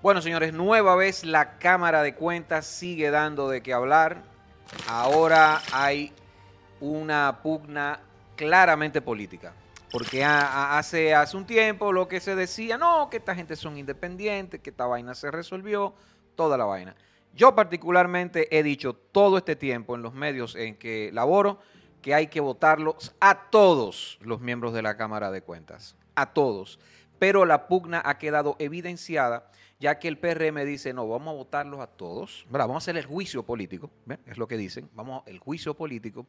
Bueno, señores, nueva vez la Cámara de Cuentas sigue dando de qué hablar. Ahora hay una pugna claramente política. Porque hace, hace un tiempo lo que se decía, no, que esta gente son independientes, que esta vaina se resolvió, toda la vaina. Yo particularmente he dicho todo este tiempo en los medios en que laboro que hay que votarlos a todos los miembros de la Cámara de Cuentas, a todos. Pero la pugna ha quedado evidenciada ya que el PRM dice, no, vamos a votarlos a todos, vamos a hacer el juicio político, es lo que dicen, vamos el juicio político,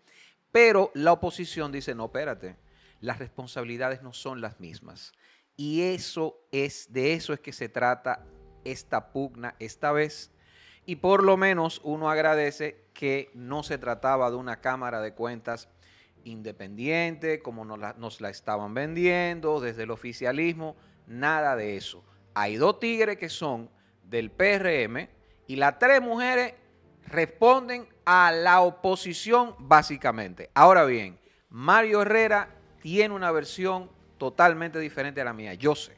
pero la oposición dice, no, espérate, las responsabilidades no son las mismas. Y eso es, de eso es que se trata esta pugna esta vez. Y por lo menos uno agradece que no se trataba de una Cámara de Cuentas independiente, como nos la, nos la estaban vendiendo desde el oficialismo, nada de eso. Hay dos tigres que son del PRM y las tres mujeres responden a la oposición básicamente. Ahora bien, Mario Herrera tiene una versión totalmente diferente a la mía. Yo sé.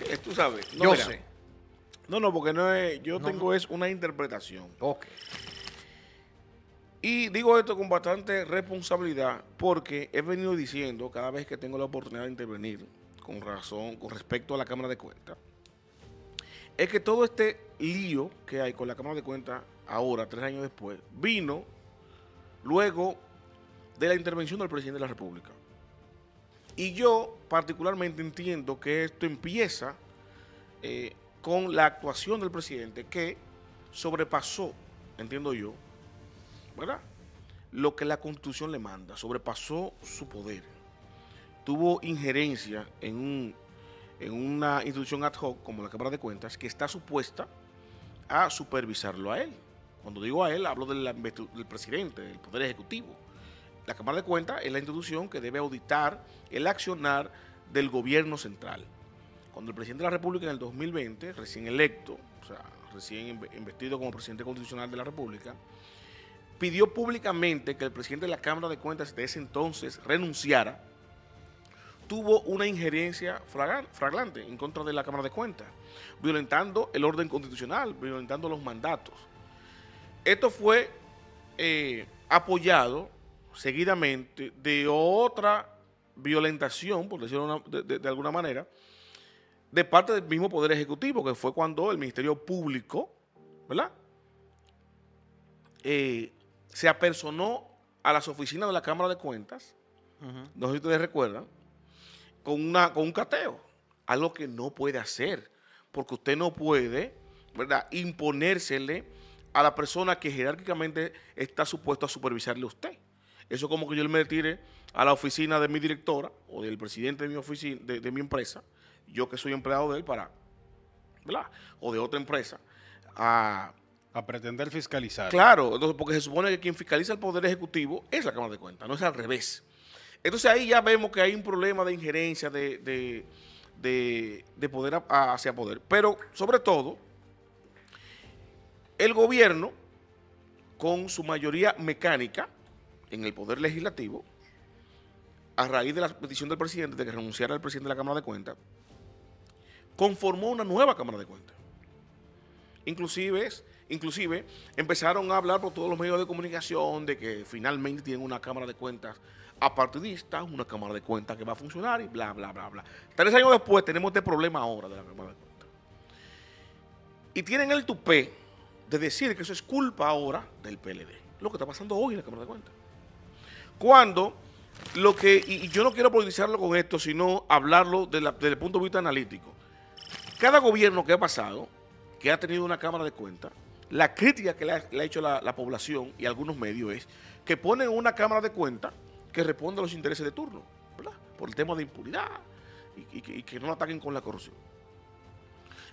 Eh, tú sabes. yo sé. No, no, porque no es, yo tengo es una interpretación. Ok. Y digo esto con bastante responsabilidad porque he venido diciendo cada vez que tengo la oportunidad de intervenir con razón, con respecto a la Cámara de Cuentas, es que todo este lío que hay con la Cámara de Cuentas ahora, tres años después, vino luego de la intervención del presidente de la República. Y yo particularmente entiendo que esto empieza eh, con la actuación del presidente que sobrepasó, entiendo yo, ¿verdad? Lo que la constitución le manda, sobrepasó su poder tuvo injerencia en, una institución ad hoc como la Cámara de Cuentas que está supuesta a supervisarlo a él. Cuando digo a él, hablo del, del presidente, del Poder Ejecutivo. La Cámara de Cuentas es la institución que debe auditar el accionar del gobierno central. Cuando el presidente de la República en el 2020, recién electo, o sea, recién investido como presidente constitucional de la República, pidió públicamente que el presidente de la Cámara de Cuentas de ese entonces renunciara tuvo una injerencia fraglante en contra de la Cámara de Cuentas, violentando el orden constitucional, violentando los mandatos. Esto fue eh, apoyado seguidamente de otra violentación, por decirlo de, alguna manera, de parte del mismo Poder Ejecutivo, que fue cuando el Ministerio Público, ¿verdad? Eh, se apersonó a las oficinas de la Cámara de Cuentas, no sé si ustedes recuerdan, con, una, con un cateo, algo que no puede hacer, porque usted no puede, ¿verdad?, imponérsele a la persona que jerárquicamente está supuesto a supervisarle a usted. Eso es como que yo me tire a la oficina de mi directora o del presidente de mi oficina, de, mi empresa, yo que soy empleado de él para, ¿verdad? O de otra empresa, a, a pretender fiscalizar. Claro, entonces porque se supone que quien fiscaliza el Poder Ejecutivo es la Cámara de Cuentas, no es al revés. Entonces ahí ya vemos que hay un problema de injerencia de, poder hacia poder. Pero sobre todo, el gobierno, con su mayoría mecánica en el poder legislativo, a raíz de la petición del presidente de que renunciara al presidente de la Cámara de Cuentas, conformó una nueva Cámara de Cuentas. Inclusive, inclusive empezaron a hablar por todos los medios de comunicación de que finalmente tienen una Cámara de Cuentas apartidista, una Cámara de Cuentas que va a funcionar y bla, bla, bla, bla. Tres años después tenemos este problema ahora de la Cámara de Cuentas. Y tienen el tupé de decir que eso es culpa ahora del PLD. Lo que está pasando hoy en la Cámara de Cuentas. Cuando lo que, y yo no quiero politizarlo con esto, sino hablarlo desde el punto de vista analítico. Cada gobierno que ha pasado, que ha tenido una Cámara de Cuentas, la crítica que le ha, hecho la, la población y algunos medios es que ponen una Cámara de Cuentas que responda a los intereses de turno, ¿verdad? Por el tema de impunidad y, que, no ataquen con la corrupción.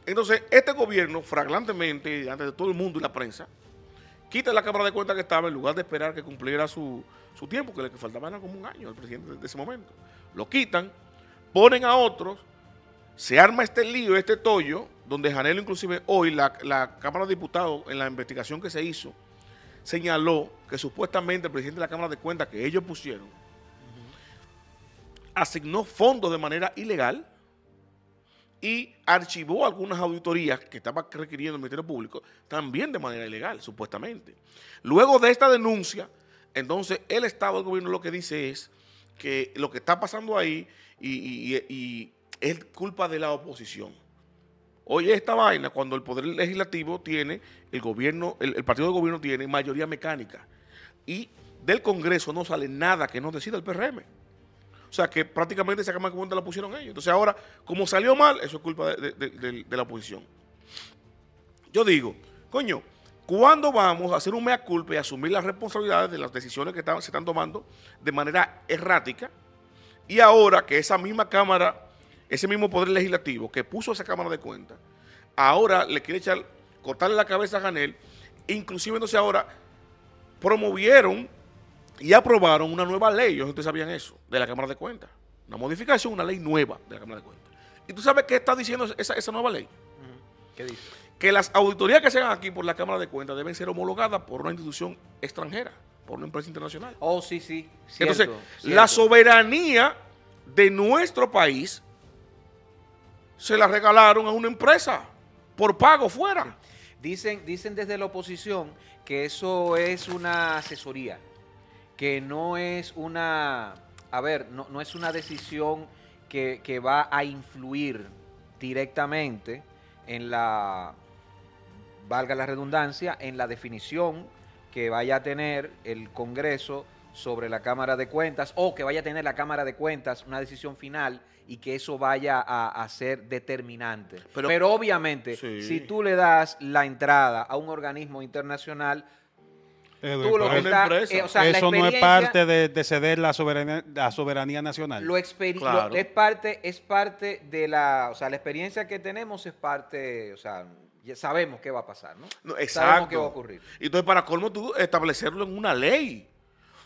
Entonces, este gobierno, fraglantemente, ante de todo el mundo y la prensa, quita la Cámara de Cuentas que estaba en lugar de esperar que cumpliera su, tiempo, que le faltaba era como un año al presidente de ese momento. Lo quitan, ponen a otros, se arma este lío, este tollo, donde Janelo inclusive hoy, la Cámara de Diputados, en la investigación que se hizo, señaló que supuestamente el presidente de la Cámara de Cuentas que ellos pusieron asignó fondos de manera ilegal y archivó algunas auditorías que estaba requiriendo el Ministerio Público, también de manera ilegal, supuestamente. Luego de esta denuncia, entonces el Estado, el gobierno lo que dice es que lo que está pasando ahí y, es culpa de la oposición. Oye, esta vaina, cuando el Poder Legislativo tiene, el gobierno, el, partido de gobierno tiene mayoría mecánica y del Congreso no sale nada que no decida el PRM. O sea, que prácticamente esa Cámara de la pusieron ellos. Entonces ahora, como salió mal, eso es culpa de, la oposición. Yo digo, coño, ¿cuándo vamos a hacer un mea culpa y asumir las responsabilidades de las decisiones que se están tomando de manera errática? Y ahora que esa misma Cámara, ese mismo Poder Legislativo que puso esa Cámara de Cuentas, ahora le quiere echar, cortarle la cabeza a Janel, inclusive entonces ahora promovieron y aprobaron una nueva ley, ustedes sabían eso, de la Cámara de Cuentas. Una modificación, una ley nueva de la Cámara de Cuentas. ¿Y tú sabes qué está diciendo esa, nueva ley? ¿Qué dice? Que las auditorías que se hagan aquí por la Cámara de Cuentas deben ser homologadas por una institución extranjera, por una empresa internacional. Oh, sí, sí. Entonces, la soberanía de nuestro país se la regalaron a una empresa por pago fuera. Dicen, dicen desde la oposición que eso es una asesoría que no es una, a ver, no, es una decisión que, va a influir directamente en la, valga la redundancia, en la definición que vaya a tener el Congreso sobre la Cámara de Cuentas o que vaya a tener la Cámara de Cuentas una decisión final y que eso vaya a, ser determinante. Pero, obviamente, si tú le das la entrada a un organismo internacional, eso no es parte de, ceder la soberanía, la soberanía nacional. Lo, es parte es parte de la, o sea, la experiencia que tenemos es parte, o sea, ya sabemos qué va a pasar, ¿no? exacto. Sabemos qué va a ocurrir. Y entonces, para colmo, tú establecerlo en una ley.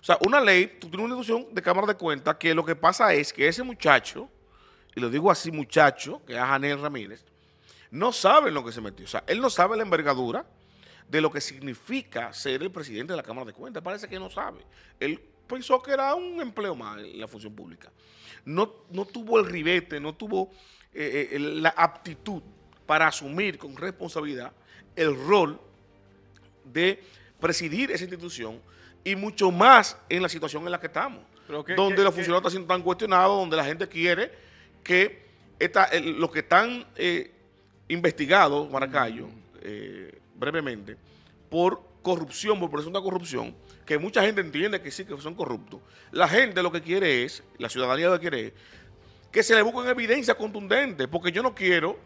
O sea, una ley, tú tienes una institución de Cámara de Cuentas que lo que pasa es que ese muchacho, y lo digo así muchacho, que es Janel Ramírez, no sabe en lo que se metió. O sea, él no sabe la envergadura, de lo que significa ser el presidente de la Cámara de Cuentas. Parece que no sabe. Él pensó que era un empleo más en la función pública. No, no tuvo el ribete, no tuvo eh, eh, la aptitud para asumir con responsabilidad el rol de presidir esa institución y mucho más en la situación en la que estamos, donde los funcionarios están siendo tan cuestionados, donde la gente quiere que los que están eh, investigados, Maracayo, eh, brevemente, por corrupción, por presunta corrupción, que mucha gente entiende que sí, que son corruptos. La gente lo que quiere es, la ciudadanía lo que quiere es, que se le busquen evidencia contundente, porque yo no quiero,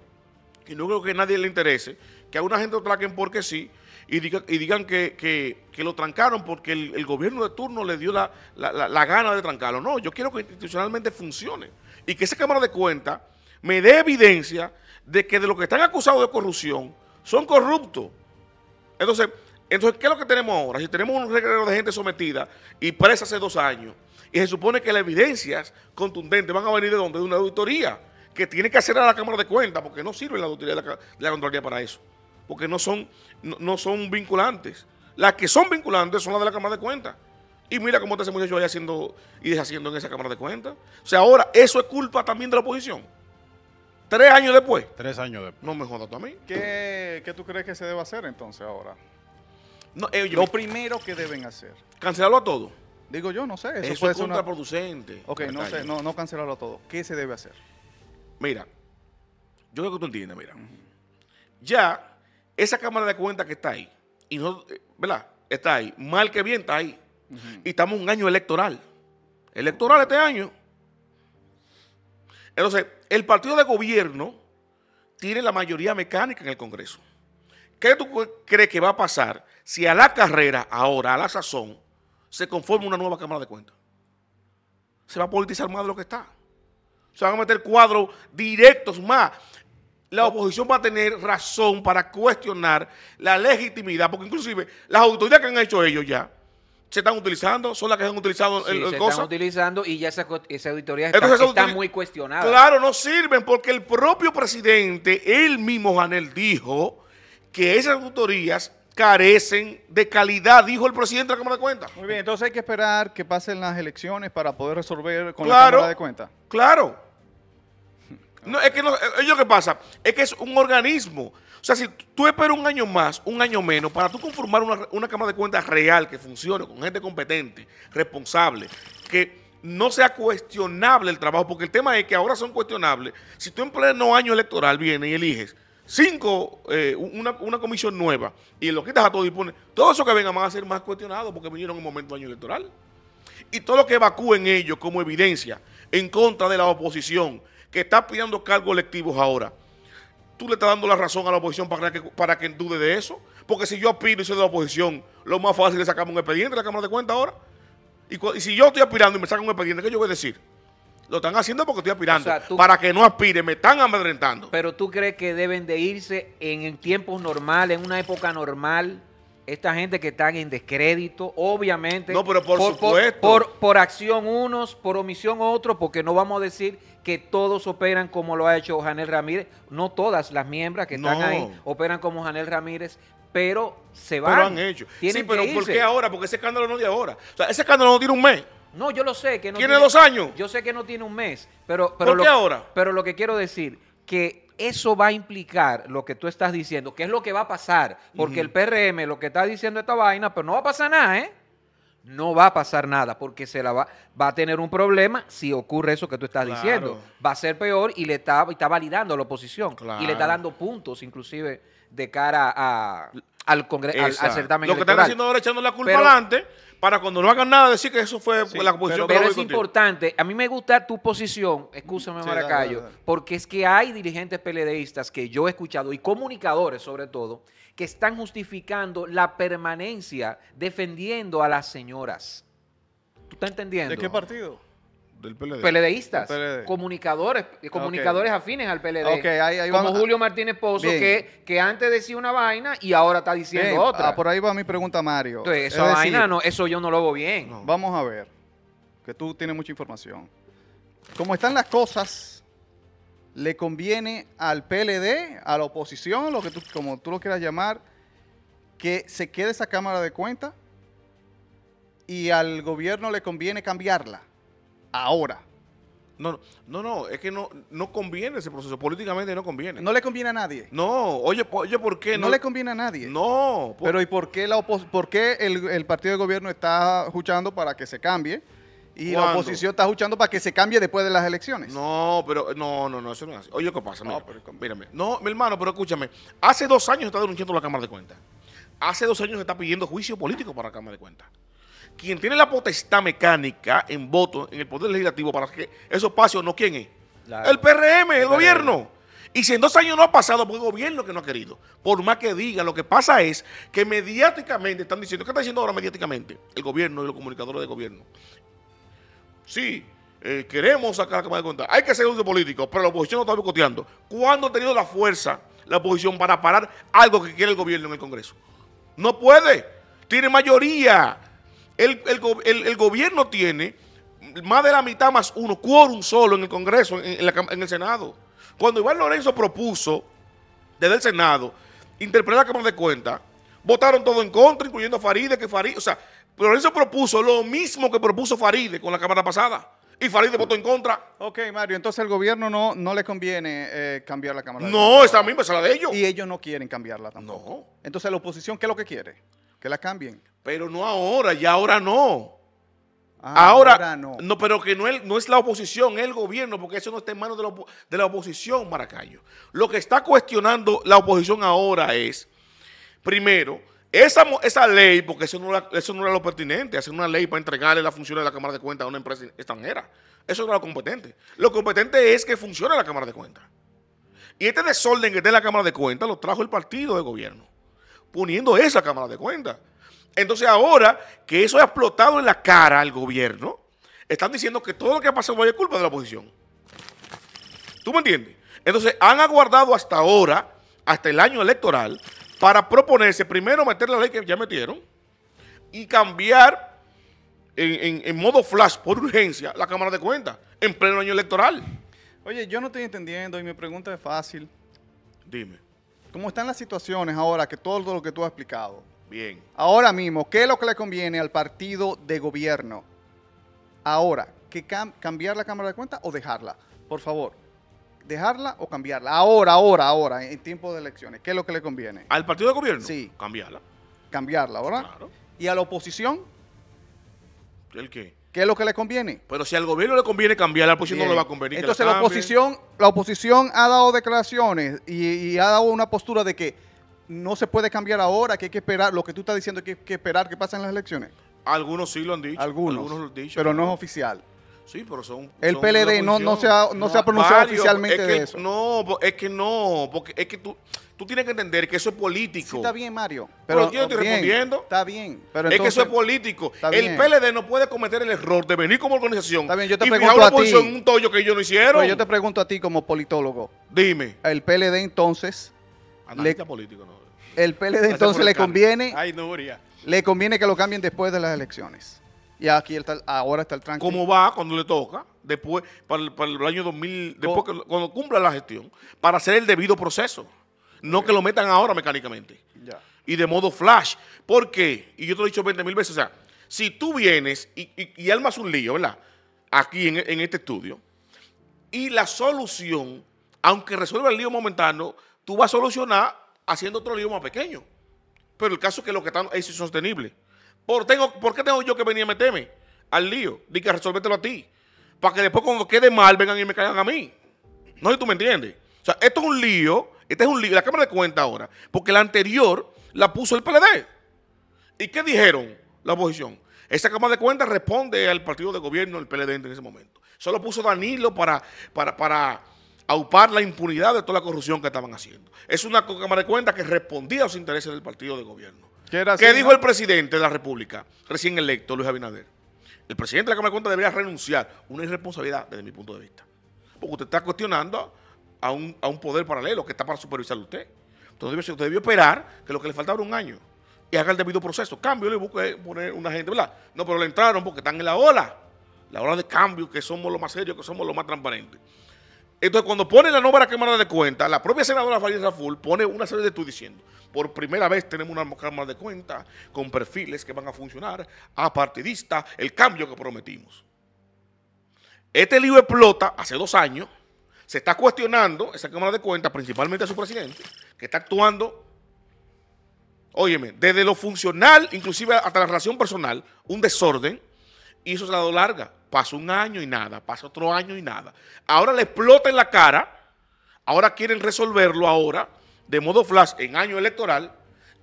y no creo que a nadie le interese, que a una gente lo traquen porque sí, y, digan que, lo trancaron porque el, gobierno de turno le dio la, la, gana de trancarlo. No, yo quiero que institucionalmente funcione y que esa Cámara de Cuentas me dé evidencia de que de lo que están acusados de corrupción son corruptos. Entonces, entonces, ¿qué es lo que tenemos ahora? Si tenemos un reguero de gente sometida y presa hace dos años, y se supone que las evidencias contundentes van a venir de donde? De una auditoría, que tiene que hacer a la Cámara de Cuentas, porque no sirve la auditoría de la, de Contraloría para eso, porque no son, no, son vinculantes. Las que son vinculantes son las de la Cámara de Cuentas. Y mira cómo está ese muchacho ahí haciendo y deshaciendo en esa Cámara de Cuentas. O sea, ahora, eso es culpa también de la oposición. Tres años después. Tres años después. No me jodas tú a mí. ¿Qué, ¿Qué, tú crees que se debe hacer entonces ahora? No, eh, Lo primero que deben hacer. Cancelarlo a todo. Digo yo, no sé. Eso, puede es contraproducente. Ok, no sé, no, no cancelarlo a todo. ¿Qué se debe hacer? Mira, yo creo que tú entiendes, mira. Ya, esa Cámara de Cuentas que está ahí, y no, ¿verdad? Está ahí. Mal que bien está ahí. Y estamos en un año electoral. Electoral este año. Entonces, el partido de gobierno tiene la mayoría mecánica en el Congreso. ¿Qué tú crees que va a pasar si a la carrera, ahora, a la sazón, se conforma una nueva Cámara de Cuentas? Se va a politizar más de lo que está. Se van a meter cuadros directos más. La oposición va a tener razón para cuestionar la legitimidad, porque inclusive las autoridades que han hecho ellos ya, se están utilizando, son las que han utilizado sí, se están utilizando y ya esa, auditoría está, muy cuestionada. Claro, no sirven porque el propio presidente, él mismo, Janel, dijo que esas auditorías carecen de calidad, dijo el presidente de la Cámara de Cuentas. Muy bien, entonces hay que esperar que pasen las elecciones para poder resolver con la Cámara de Cuentas. Claro. No, es que no, ello que pasa, es que es un organismo. O sea, si tú esperas un año más, un año menos, para tú conformar una, una Cámara de Cuentas real que funcione, con gente competente, responsable, que no sea cuestionable el trabajo, porque el tema es que ahora son cuestionables. Si tú en pleno año electoral vienes y eliges cinco, eh, una, una, comisión nueva, y lo quitas a todo y pones, todo eso que venga van a ser más cuestionados porque vinieron en un momento de año electoral. Y todo lo que evacúen ellos como evidencia en contra de la oposición, que está pidiendo cargos electivos ahora, tú le estás dando la razón a la oposición para que, para que dude de eso. Porque si yo aspiro y soy de la oposición, lo más fácil es sacarme un expediente de la Cámara de Cuentas ahora. Y, si yo estoy aspirando y me sacan un expediente, ¿qué yo voy a decir? Lo están haciendo porque estoy aspirando. para que no aspire, me están amedrentando. Pero tú crees que deben de irse en tiempos normales, en una época normal, esta gente que están en descrédito, obviamente. No, pero por, supuesto. Por, por, acción unos, por omisión otros, porque no vamos a decir que todos operan como lo ha hecho Janel Ramírez. No todas las miembros que están ahí operan como Janel Ramírez, pero se van. Pero han hecho. sí, pero ¿por qué ahora? Porque ese escándalo no es de ahora. O sea, ese escándalo no tiene un mes. No, yo lo sé. que no ¿Tiene, dos años? Yo sé que no tiene un mes. Pero, pero ¿Por qué ahora? Pero lo que quiero decir, que eso va a implicar lo que tú estás diciendo, que es lo que va a pasar, porque el PRM lo que está diciendo esta vaina, pero no va a pasar nada, ¿eh? No va a pasar nada, porque se la va, va a tener un problema si ocurre eso que tú estás diciendo. Va a ser peor y le está, está validando a la oposición. Y le está dando puntos, inclusive, de cara a, al, Congreso, al, certamen Lo que están haciendo ahora echando la culpa adelante para cuando no hagan nada decir que eso fue la posición pero, pero es importante, a mí me gusta tu posición, escúchame Maracayo, porque es que hay dirigentes peledeístas que yo he escuchado y comunicadores sobre todo, que están justificando la permanencia defendiendo a las señoras. ¿Tú estás entendiendo? ¿De qué partido? Del PLD. PLDistas, comunicadores, comunicadores afines al PLD. como Julio Martínez Pozo, que, que, antes decía una vaina y ahora está diciendo otra. Ah, por ahí va mi pregunta, Mario. Entonces, esa vaina, no, eso yo no lo veo bien. Vamos a ver, que tú tienes mucha información. Como están las cosas, ¿le conviene al PLD, a la oposición, lo que tú, como tú lo quieras llamar, que se quede esa Cámara de Cuentas? ¿Y al gobierno le conviene cambiarla? Ahora. No, no, no, es que no, no conviene ese proceso, políticamente no conviene. No le conviene a nadie. No, oye, oye ¿por qué? No, le conviene a nadie. No. Pero ¿y por qué, la por qué el, partido de gobierno está luchando para que se cambie? Y la oposición está luchando para que se cambie después de las elecciones. No, pero no, no, no, eso no es así. Oye, ¿qué pasa? no, pero, mírame. No, mi hermano, pero escúchame. Hace dos años está denunciando la Cámara de Cuentas. Hace dos años está pidiendo juicio político para la Cámara de Cuentas quien tiene la potestad mecánica en voto en el Poder Legislativo para que eso pase o no, ¿quién es? El PRM, el, gobierno. Y si en dos años no ha pasado, pues el gobierno que no ha querido. Por más que diga, lo que pasa es que mediáticamente están diciendo, ¿qué está diciendo ahora mediáticamente? El gobierno y los comunicadores de gobierno. Sí, eh, queremos sacar la Cámara de Cuentas. Hay que hacer uso político, pero la oposición no está boicoteando. ¿Cuándo ha tenido la fuerza la oposición para parar algo que quiere el gobierno en el Congreso? No puede. Tiene mayoría. El, gobierno tiene más de la mitad más uno, quórum solo en el Congreso, en, el Senado. Cuando Iván Lorenzo propuso desde el Senado interpretar la Cámara de Cuentas, votaron todo en contra, incluyendo a Faride, que Faride, o sea, Lorenzo propuso lo mismo que propuso Faride con la Cámara pasada. Y Faride votó en contra. Ok, Mario, entonces al gobierno no, no le conviene eh, cambiar la Cámara. No, esa misma es la de ellos. Y ellos no quieren cambiarla tampoco. No. Entonces la oposición, ¿qué es lo que quiere? Que la cambien. Pero no ahora, ya ahora no. Ah, ahora, no. no. pero que no es, no es la oposición, es el gobierno, porque eso no está en manos de la, de la oposición, Maracayo. Lo que está cuestionando la oposición ahora es, primero, esa, esa ley, porque eso no, era, eso no era lo pertinente, hacer una ley para entregarle la función de la Cámara de Cuentas a una empresa extranjera. Eso no era lo competente. Lo competente es que funcione la Cámara de Cuentas. Y este desorden que está en la Cámara de Cuentas lo trajo el partido de gobierno, poniendo esa Cámara de Cuentas. Entonces ahora que eso ha explotado en la cara al gobierno, están diciendo que todo lo que ha pasado es culpa de la oposición. ¿Tú me entiendes? Entonces han aguardado hasta ahora, hasta el año electoral, para proponerse primero meter la ley que ya metieron y cambiar en, modo flash por urgencia la Cámara de Cuentas en pleno año electoral. Oye, yo no estoy entendiendo y mi pregunta es fácil. Dime. ¿Cómo están las situaciones ahora que todo lo que tú has explicado? Bien. Ahora mismo, ¿qué es lo que le conviene al partido de gobierno? Ahora, ¿que cambiar la Cámara de Cuentas o dejarla? Por favor, dejarla o cambiarla. Ahora, ahora, ahora, en tiempo de elecciones. ¿Qué es lo que le conviene? ¿Al partido de gobierno? Sí. Cambiarla. Cambiarla, ¿verdad? Claro. ¿Y a la oposición? ¿El qué? ¿Qué es lo que le conviene? Pero si al gobierno le conviene cambiar, la oposición no Bien. le va a convenir. Entonces la oposición, la oposición ha dado declaraciones y, y ha dado una postura de que no se puede cambiar ahora, que hay que esperar, lo que tú estás diciendo que hay que esperar que pasen las elecciones. Algunos sí lo han dicho. Algunos, lo han dicho. pero no es oficial. Sí, pero son. El son PLD no, no se ha, no se ha pronunciado oficialmente es que- de eso. No, es que no, porque es que tú, tú tienes que entender que eso es político. Sí, está bien, Mario. Pero yo estoy bien, respondiendo. Está bien. Pero es que eso es político. El. PLD no puede cometer el error de venir como organización Está bien, yo te y pregunto a ti. en un tollo que ellos no hicieron. Pero yo te pregunto a ti como politólogo, Dime. el PLD entonces, Analista político, no. el PLD entonces le conviene, Ay, Nuria. le conviene que lo cambien después de las elecciones. Y aquí está, ahora está el tranquilo. cómo va cuando le toca, después, para el, para el año 2000, después que, cuando cumpla la gestión, para hacer el debido proceso. No que lo metan ahora mecánicamente. Ya. Y de modo flash. ¿Por qué? Y yo te lo he dicho 20 mil veces. O sea, si tú vienes y, y- y armas un lío, ¿verdad? Aquí en, en este estudio, y la solución, aunque resuelva el lío momentáneo, tú vas a solucionar haciendo otro lío más pequeño. Pero el caso es que lo que está es insostenible. ¿Por, tengo, ¿Por qué tengo yo que venir a meterme al lío? Di que resolvértelo a ti. Para que después cuando quede mal vengan y me caigan a mí. No sé si tú me entiendes. O sea, esto es un lío. Este es un lío. La Cámara de Cuentas ahora. Porque la anterior la puso el PLD. ¿Y qué dijeron la oposición? Esa Cámara de Cuentas responde al partido de gobierno, el PLD en ese momento. Solo puso Danilo para, para, para aupar la impunidad de toda la corrupción que estaban haciendo. Es una Cámara de Cuentas que respondía a los intereses del partido de gobierno. ¿Qué era ¿Qué así, dijo el presidente de la República, recién electo, Luis Abinader? El presidente de la Cámara de Cuentas debería renunciar. Una irresponsabilidad desde mi punto de vista. Porque usted está cuestionando a un, a un poder paralelo que está para supervisar a usted. Entonces debió, usted debió esperar que lo que le faltaba era un año y haga el debido proceso. Cambio, le busque poner una gente, ¿verdad? No, pero le entraron porque están en la ola. La ola de cambio, que somos los más serios, que somos los más transparentes. Entonces, cuando pone la nueva Cámara de Cuentas, la propia senadora Farid Raful pone una serie de estudios diciendo, por primera vez tenemos una Cámara de Cuentas con perfiles que van a funcionar, apartidista, el cambio que prometimos. Este lío explota hace dos años, se está cuestionando esa Cámara de Cuentas, principalmente a su presidente, que está actuando, óyeme, desde lo funcional, inclusive hasta la relación personal, un desorden, y eso se la ha dado larga. Pasó un año y nada, pasa otro año y nada. Ahora le explota en la cara, ahora quieren resolverlo ahora, de modo flash, en año electoral,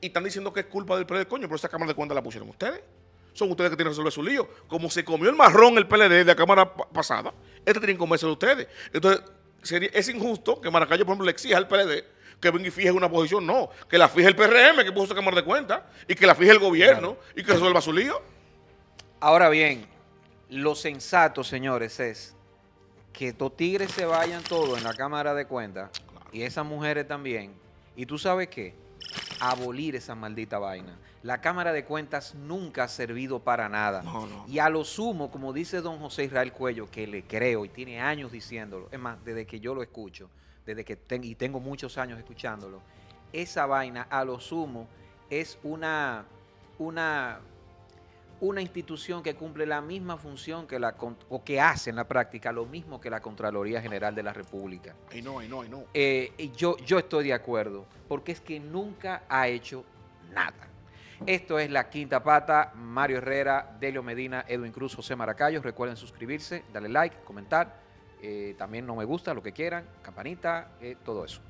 y están diciendo que es culpa del PLD, coño, pero esa Cámara de Cuentas la pusieron ustedes. Son ustedes que tienen que resolver su lío. Como se comió el marrón el PLD de la Cámara pa- pasada, este tienen que comérselo ustedes. Entonces, sería, es injusto que Maracayo, por ejemplo, le exija al PLD que venga y fije una posición. No, que la fije el PRM, que puso esa Cámara de Cuentas, y que la fije el gobierno, y que resuelva su lío. Ahora bien, lo sensato, señores, es que estos tigres se vayan todos en la Cámara de Cuentas y esas mujeres también. Y tú sabes qué? Abolir esa maldita vaina. La Cámara de Cuentas nunca ha servido para nada. No, no. Y a lo sumo, como dice don José Israel Cuello, que le creo y tiene años diciéndolo, es más, desde que yo lo escucho, desde que ten- y tengo muchos años escuchándolo, esa vaina a lo sumo es una, una, una institución que cumple la misma función que la o que hace en la práctica lo mismo que la Contraloría General de la República. Ay, no, ay, no, ay, no. Eh, y yo, yo estoy de acuerdo, porque es que nunca ha hecho nada. Esto es La Quinta Pata, Mario Herrera, Delio Medina, Edwin Cruz, José Maracayo. Recuerden suscribirse, darle like, comentar. eh, también no me gusta, lo que quieran, campanita, eh, todo eso.